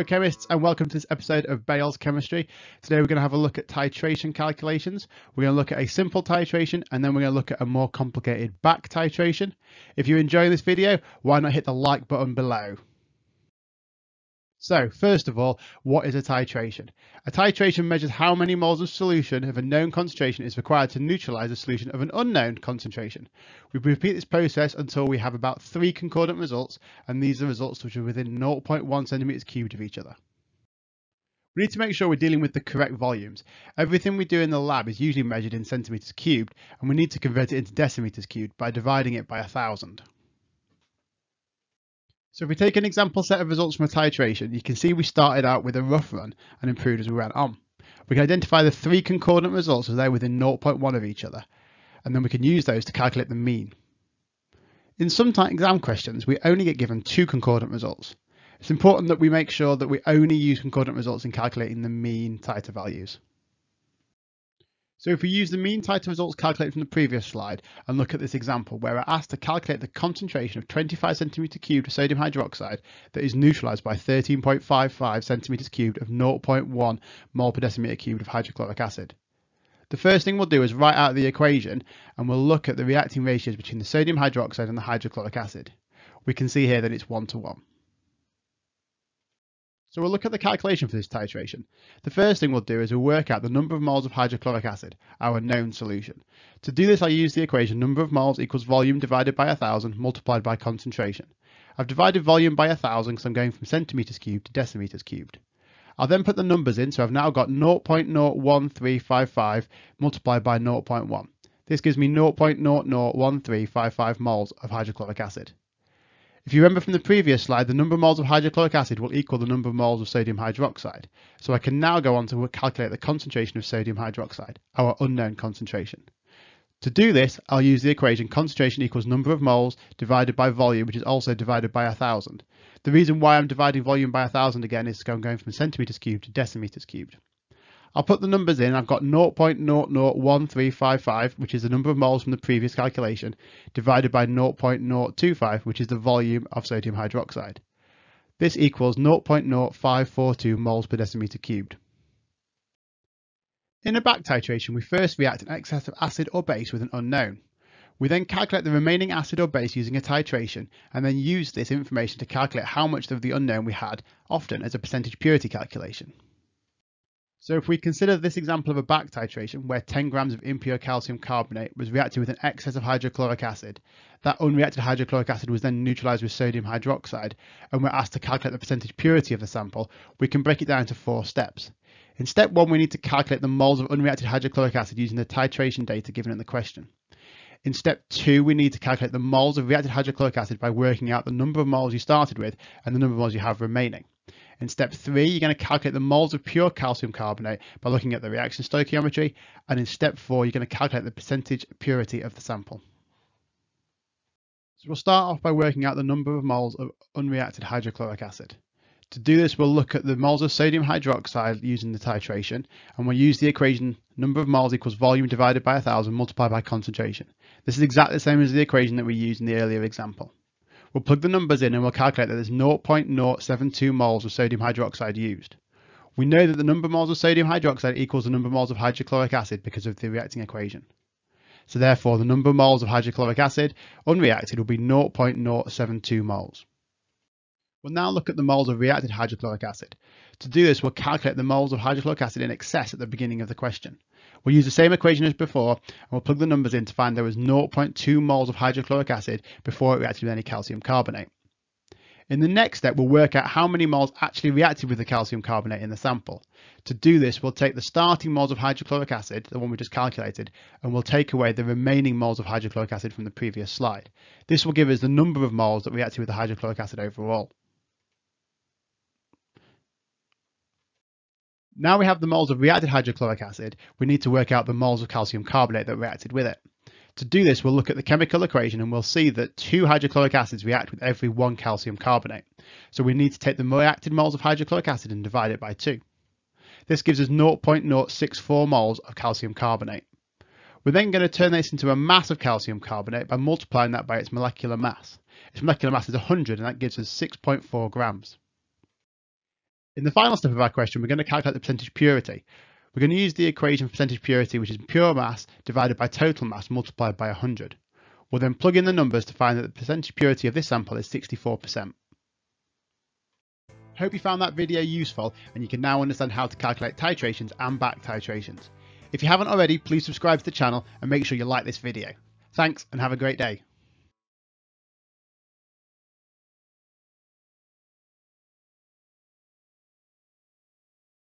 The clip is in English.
Hello chemists and welcome to this episode of Bale's Chemistry. Today we're going to have a look at titration calculations. We're going to look at a simple titration and then we're going to look at a more complicated back titration. If you're enjoying this video, why not hit the like button below. So, first of all, what is a titration? A titration measures how many moles of solution of a known concentration is required to neutralise a solution of an unknown concentration. We repeat this process until we have about three concordant results, and these are results which are within 0.1 centimetres cubed of each other. We need to make sure we're dealing with the correct volumes. Everything we do in the lab is usually measured in centimetres cubed, and we need to convert it into decimetres cubed by dividing it by a thousand. So if we take an example set of results from a titration, you can see we started out with a rough run and improved as we went on. We can identify the three concordant results as they're within 0.1 of each other, and then we can use those to calculate the mean. In some exam questions, we only get given two concordant results. It's important that we make sure that we only use concordant results in calculating the mean titer values. So if we use the mean titer results calculated from the previous slide and look at this example where we're asked to calculate the concentration of 25 centimetre cubed of sodium hydroxide that is neutralised by 13.55 centimetres cubed of 0.1 mole per decimetre cubed of hydrochloric acid. The first thing we'll do is write out the equation and we'll look at the reacting ratios between the sodium hydroxide and the hydrochloric acid. We can see here that it's one to one. So we'll look at the calculation for this titration. The first thing we'll do is we'll work out the number of moles of hydrochloric acid, our known solution. To do this I use the equation number of moles equals volume divided by 1000 multiplied by concentration. I've divided volume by 1000 because I'm going from centimetres cubed to decimetres cubed. I'll then put the numbers in, so I've now got 0.01355 multiplied by 0.1. This gives me 0.001355 moles of hydrochloric acid. If you remember from the previous slide, the number of moles of hydrochloric acid will equal the number of moles of sodium hydroxide. So I can now go on to calculate the concentration of sodium hydroxide, our unknown concentration. To do this, I'll use the equation concentration equals number of moles divided by volume, which is also divided by 1000. The reason why I'm dividing volume by 1000 again is I'm going from centimetres cubed to decimetres cubed. I'll put the numbers in. I've got 0.001355, which is the number of moles from the previous calculation, divided by 0.025, which is the volume of sodium hydroxide. This equals 0.0542 moles per decimeter cubed. In a back titration, we first react an excess of acid or base with an unknown. We then calculate the remaining acid or base using a titration and then use this information to calculate how much of the unknown we had, often as a percentage purity calculation. So if we consider this example of a back titration where 10 grams of impure calcium carbonate was reacted with an excess of hydrochloric acid, that unreacted hydrochloric acid was then neutralised with sodium hydroxide, and we're asked to calculate the percentage purity of the sample, we can break it down into four steps. In step one, we need to calculate the moles of unreacted hydrochloric acid using the titration data given in the question. In step two, we need to calculate the moles of reacted hydrochloric acid by working out the number of moles you started with and the number of moles you have remaining. In step three, you're going to calculate the moles of pure calcium carbonate by looking at the reaction stoichiometry. And in step four, you're going to calculate the percentage purity of the sample. So we'll start off by working out the number of moles of unreacted hydrochloric acid. To do this, we'll look at the moles of sodium hydroxide using the titration, and we'll use the equation number of moles equals volume divided by 1000 multiplied by concentration. This is exactly the same as the equation that we used in the earlier example. We'll plug the numbers in and we'll calculate that there's 0.072 moles of sodium hydroxide used. We know that the number of moles of sodium hydroxide equals the number of moles of hydrochloric acid because of the reacting equation. So therefore, the number of moles of hydrochloric acid unreacted will be 0.072 moles. We'll now look at the moles of reacted hydrochloric acid. To do this, we'll calculate the moles of hydrochloric acid in excess at the beginning of the question. We'll use the same equation as before and we'll plug the numbers in to find there was 0.2 moles of hydrochloric acid before it reacted with any calcium carbonate. In the next step, we'll work out how many moles actually reacted with the calcium carbonate in the sample. To do this, we'll take the starting moles of hydrochloric acid, the one we just calculated, and we'll take away the remaining moles of hydrochloric acid from the previous slide. This will give us the number of moles that reacted with the hydrochloric acid overall. Now we have the moles of reacted hydrochloric acid, we need to work out the moles of calcium carbonate that reacted with it. To do this, we'll look at the chemical equation and we'll see that two hydrochloric acids react with every one calcium carbonate. So we need to take the reacted moles of hydrochloric acid and divide it by 2. This gives us 0.064 moles of calcium carbonate. We're then going to turn this into a mass of calcium carbonate by multiplying that by its molecular mass. Its molecular mass is 100 and that gives us 6.4 grams. In the final step of our question, we're going to calculate the percentage purity. We're going to use the equation for percentage purity, which is pure mass divided by total mass multiplied by 100. We'll then plug in the numbers to find that the percentage purity of this sample is 64%. Hope you found that video useful and you can now understand how to calculate titrations and back titrations. If you haven't already, please subscribe to the channel and make sure you like this video. Thanks and have a great day.